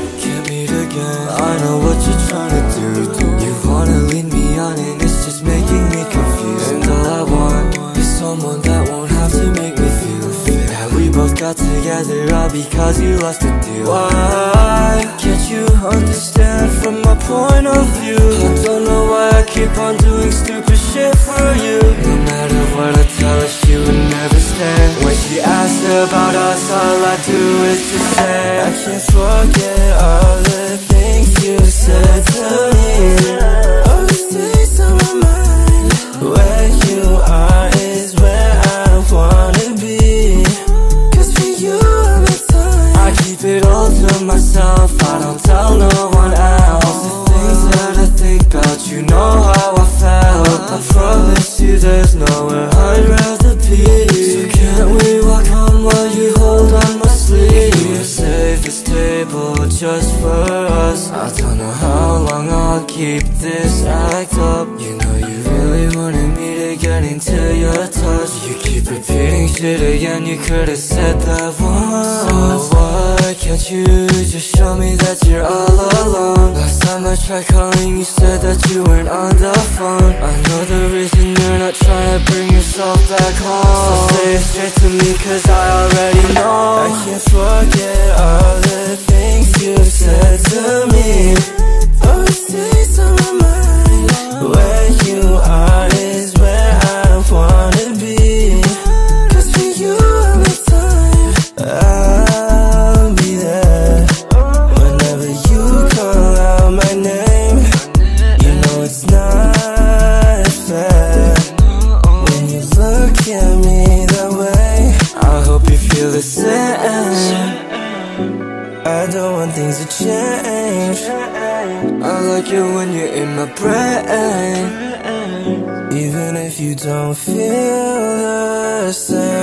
again. I know what you're trying to do. You wanna lead me on and it's just making me confused. And all I want is someone that won't have to make me feel That we both got together all because you lost a deal. Why can't you understand from my point of view? I don't know why I keep on doing stupid shit for you. No matter what I tell her she would never stand. When she asks about us all I do is just say I can't forget to Always just for us. I don't know how long I'll keep this act up. You know you really wanted me to get into your touch. You keep repeating shit again, you could've said that once. So why can't you just show me that you're all alone? Last time I tried calling, you said that you weren't on the phone. I know the reason you're not trying to bring yourself back home. So say it straight to me cause I already know. I can't forget all at me that way I hope you feel the same I don't want things to change. I like it when you're in my brain Even if you don't feel the same